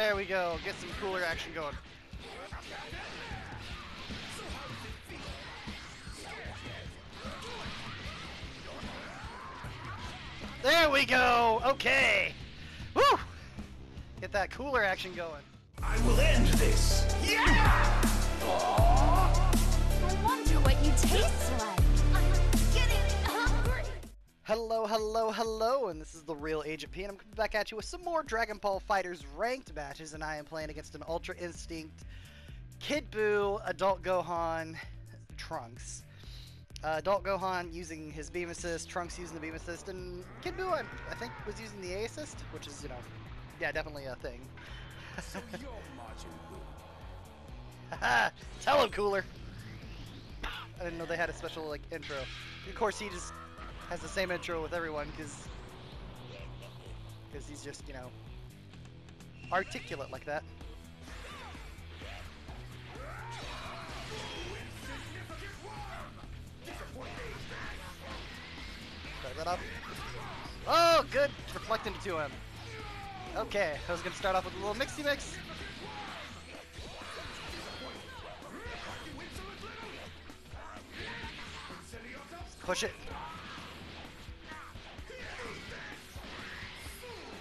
There we go. Get some cooler action going. There we go. Okay. Woo! Get that cooler action going. I will end this. Yeah! I wonder what you taste Hello, hello, hello, and this is the real Agent P, and I'm coming back at you with some more Dragon Ball FighterZ ranked matches, and I am playing against an Ultra Instinct, Kid Buu, Adult Gohan, Trunks. Uh, Adult Gohan using his beam assist, Trunks using the beam assist, and Kid Buu, I, I think, was using the A assist, which is, you know, yeah, definitely a thing. So you're Majin Buu. Tell him, Cooler! I didn't know they had a special, like, intro. Of course, he just has the same intro with everyone, because... Because he's just, you know... Articulate like that. Start that up. Oh, good! Reflecting to him. Okay, I was gonna start off with a little mixy mix. Push it.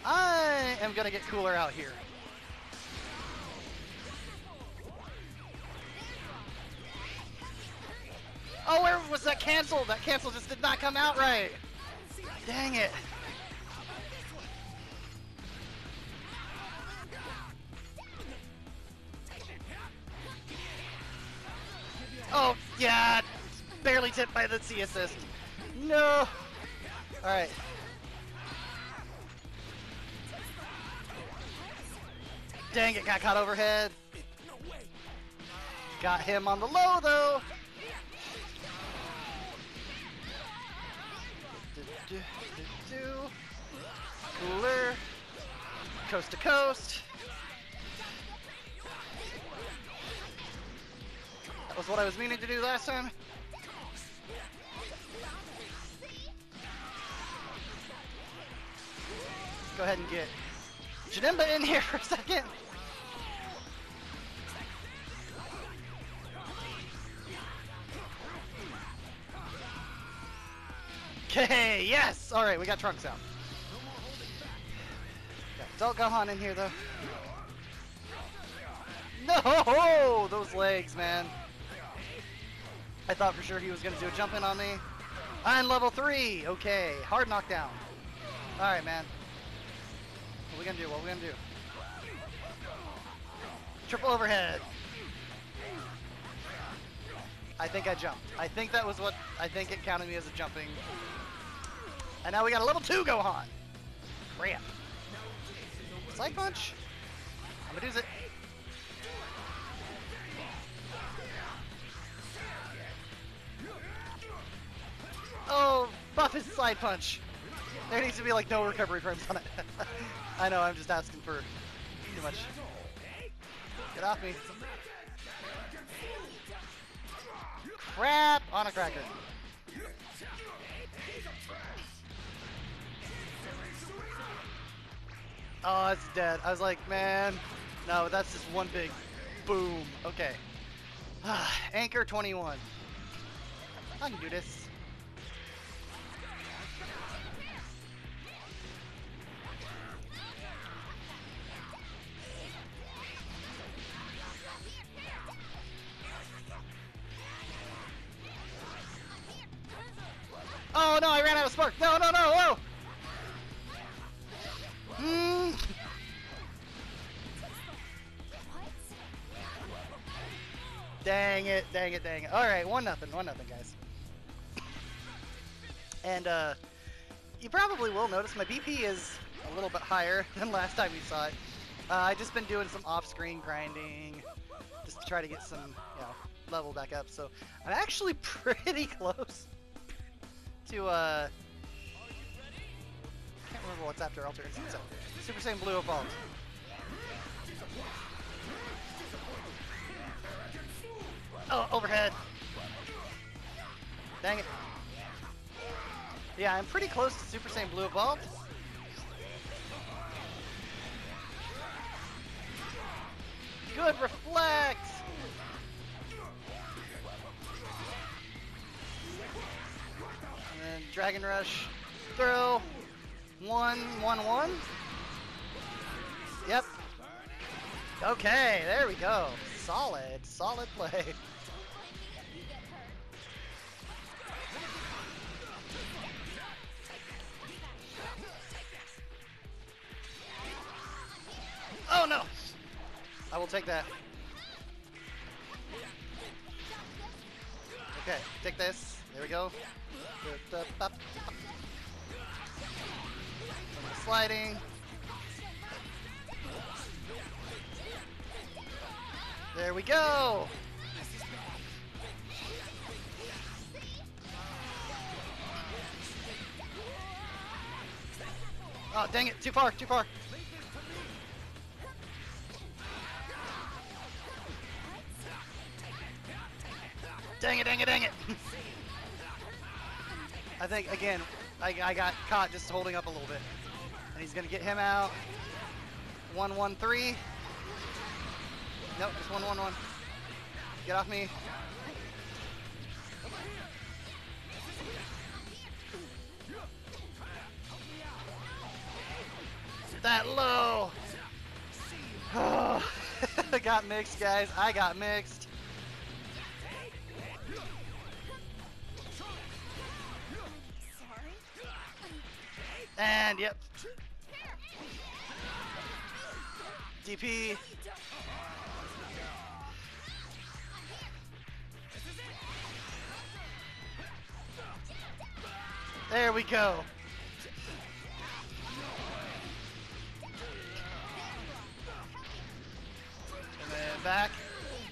I am gonna get cooler out here. Oh, where was that cancel? That cancel just did not come out right. Dang it. Oh, yeah. Barely tipped by the C assist. No. Alright. Dang it, got caught overhead. Got him on the low, though. Cooler. Coast to coast. That was what I was meaning to do last time. Go ahead and get Janemba in here for a second. Okay, yes! Alright, we got Trunks out. Got Adult Gohan in here, though. No! Those legs, man. I thought for sure he was going to do a jump in on me. I'm level 3! Okay, hard knockdown. Alright, man. What we gonna do? What we gonna do? Triple overhead. I think I jumped. I think that was what, I think it counted me as a jumping. And now we got a level 2 Gohan. Crap. Side punch. I'm gonna do it. Oh, buff his side punch. There needs to be like no recovery frames on it. I know, I'm just asking for too much. Get off me. Crap on a cracker. Oh, it's dead. I was like, man, no, that's just one big boom. Okay. Anchor 21. I can do this. Dang it, dang it, dang it. Alright, one nothing, one nothing, guys. And uh you probably will notice my BP is a little bit higher than last time you saw it. Uh, I just been doing some off-screen grinding just to try to get some, you know, level back up. So I'm actually pretty close to uh can't remember what's after Ultra Instinct. So, Super Saiyan Blue Evolved. Oh, overhead. Dang it. Yeah, I'm pretty close to Super Saiyan Blue Evolved. Good reflex! And then Dragon Rush, throw, one, one, one. Yep. Okay, there we go. Solid, solid play. Oh no! I will take that. Okay, take this. There we go. Sliding. There we go! Oh, dang it, too far, too far. Dang it, dang it, dang it! I think, again, I, I got caught just holding up a little bit. And he's gonna get him out. One, one, three. Nope, just one, one, one. Get off me. That low. I got mixed, guys. I got mixed. And yep. DP. There we go. And then back,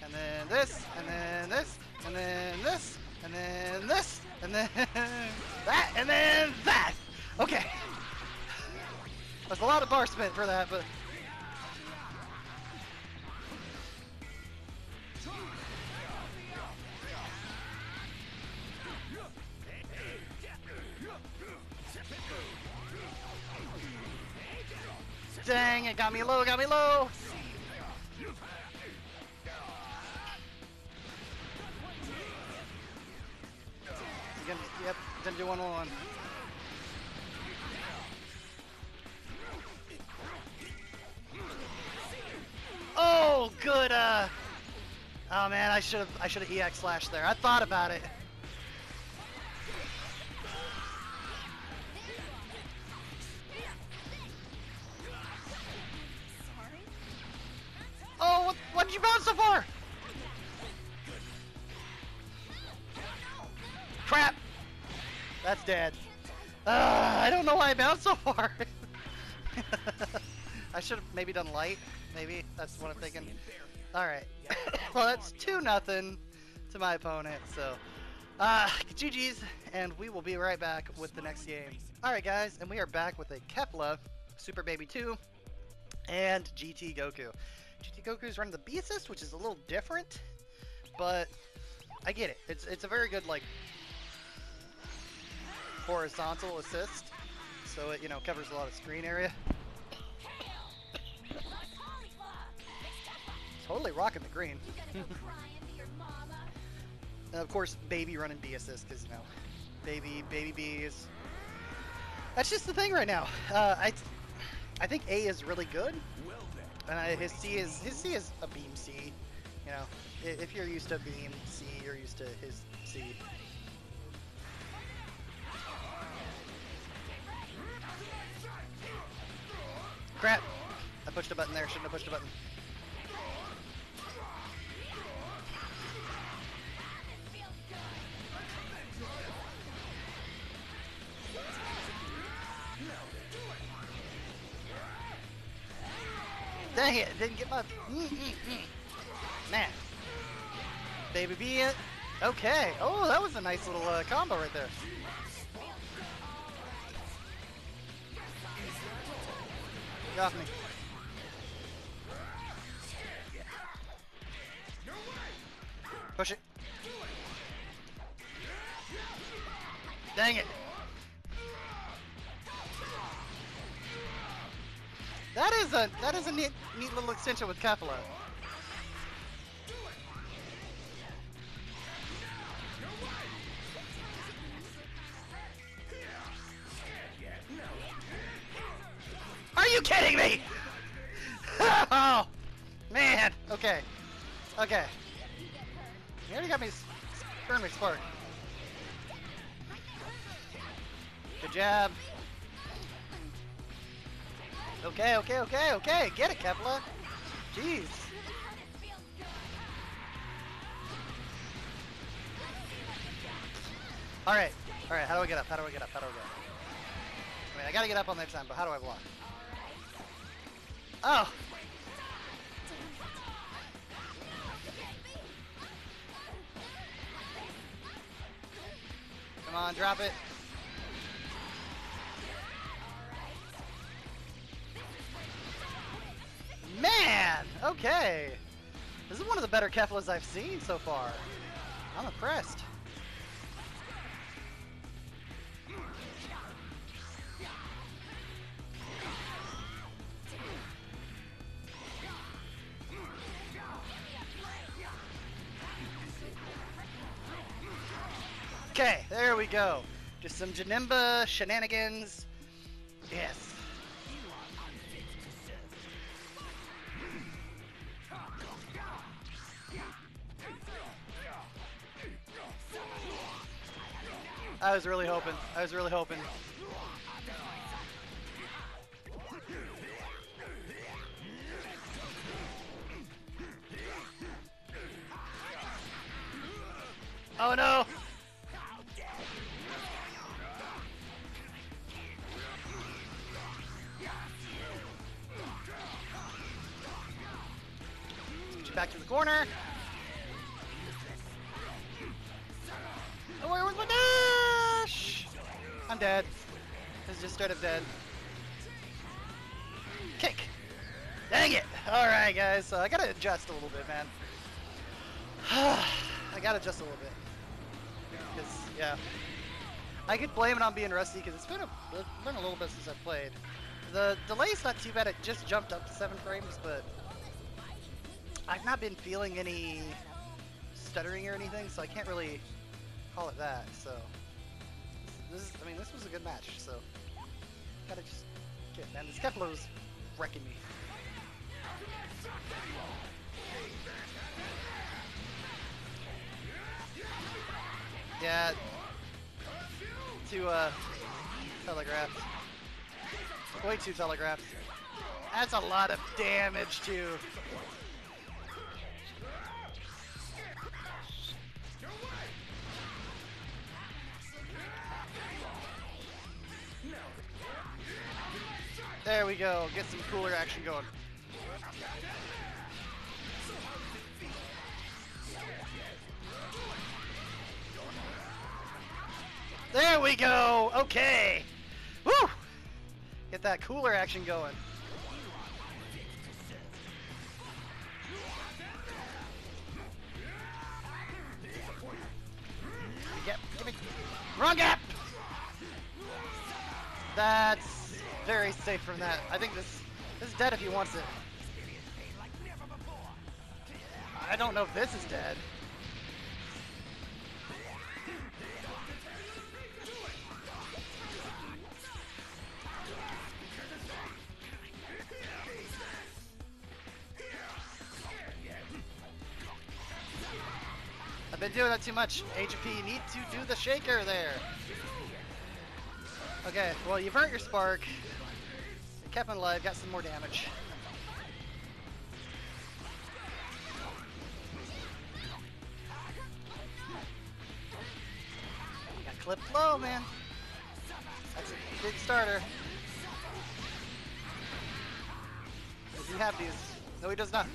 and then this, and then this, and then this, and then this, and then that, and then that. Okay. That's a lot of bar spent for that, but Dang, it got me low, got me low. Yep, gonna do one one one. Oh, good. Uh. Oh man, I should have, I should have EX slash there. I thought about it. Oh, what, what did you bounce so far? Crap! That's dead. Uh, I don't know why I bounced so far. I should have maybe done light. Maybe that's what I'm thinking. All right. well, that's two nothing to my opponent. So, uh, GG's, and we will be right back with the next game. All right, guys, and we are back with a Kefla Super Baby 2 and GT Goku. GT Goku's running the B assist, which is a little different, but I get it. It's it's a very good like horizontal assist, so it you know covers a lot of screen area. Totally rocking the green. And of course, baby running B assist because you know, baby baby B is. That's just the thing right now. Uh, I I think A is really good. And I, his C is his C is a beam C. You know, if you're used to beam C, you're used to his C. Crap! I pushed a button there. Shouldn't have pushed a button. Dang it! Didn't get my. Mm, mm, mm. Man. Baby B it. Okay. Oh, that was a nice little uh, combo right there. Off me. Push it. Dang it. That is a that is a neat neat little extension with Kefla. Are you kidding me? oh, man. Okay. Okay. You already got me sperm explode. Good job. Okay, okay, okay, okay. Get it, Kefla. Jeez. Alright, alright, how do I get up? How do I get up? How do I get up? I mean, I gotta get up on their time, but how do I block? Oh! Come on, drop it. Man! Okay! This is one of the better Keflas I've seen so far. I'm impressed. Okay, there we go. Just some Janemba shenanigans. Was really hoping. I was really hoping. Oh no! Back to the corner. Oh, where was my dash? I'm dead. It's just straight up dead. Kick. Dang it. Alright, guys. So I gotta adjust a little bit, man. I gotta adjust a little bit. Because, yeah. I could blame it on being rusty because it's been a, been a little bit since I've played. The delay's not too bad. It just jumped up to 7 frames, but I've not been feeling any stuttering or anything, so I can't really call it that. So this is, I mean, this was a good match. So gotta just get man. This Kefla's wrecking me. Yeah. Too uh telegraphed. Way too telegraphed. That's a lot of damage too. There we go. Get some cooler action going. There we go. Okay. Woo! Get that cooler action going. Get, give me, wrong gap. That's very safe from that. I think this this is dead if he wants it. I don't know if this is dead. I've been doing that too much. HP, you need to do the shaker there. Okay, well, you burnt your spark. Kept him alive, got some more damage. Got clipped low, man. That's a big starter. Does he have these? No, he does not.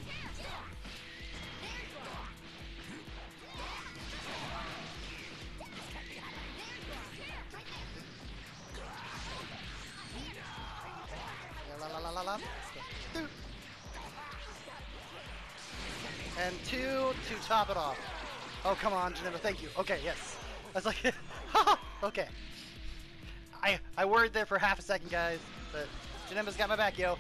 And two to top it off. Oh, come on, Janemba, thank you. Okay, yes. I was like, okay. I I worried there for half a second, guys, but Janemba's got my back, yo.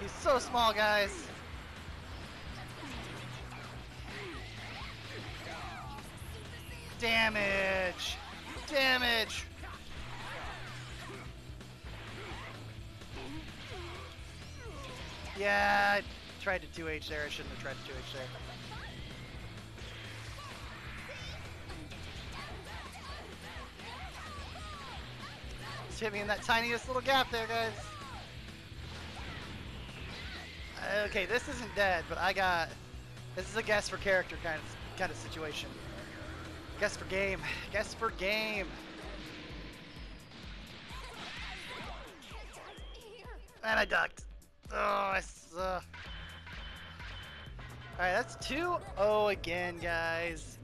He's so small, guys. Damage! Damage! Yeah, I tried to 2H there. I shouldn't have tried to 2H there. Just hit me in that tiniest little gap there, guys. Okay, this isn't dead, but I got... This is a guess for character kind of, kind of situation. Guess for game. Guess for game. And I ducked. Oh, I suck. Alright, that's 2-0 again, guys.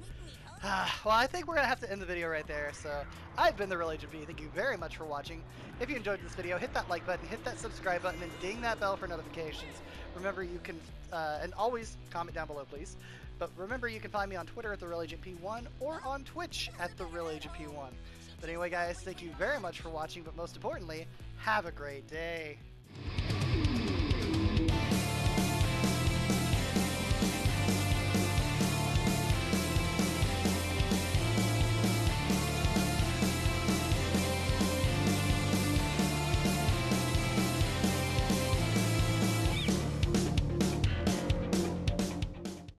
well, I think we're going to have to end the video right there. So, I've been the Real Agent P. Thank you very much for watching. If you enjoyed this video, hit that like button, hit that subscribe button, and ding that bell for notifications. Remember, you can, uh, and always comment down below, please. But remember, you can find me on Twitter at the Real Agent P1 or on Twitch at the Real Agent P1. But anyway, guys, thank you very much for watching. But most importantly, have a great day.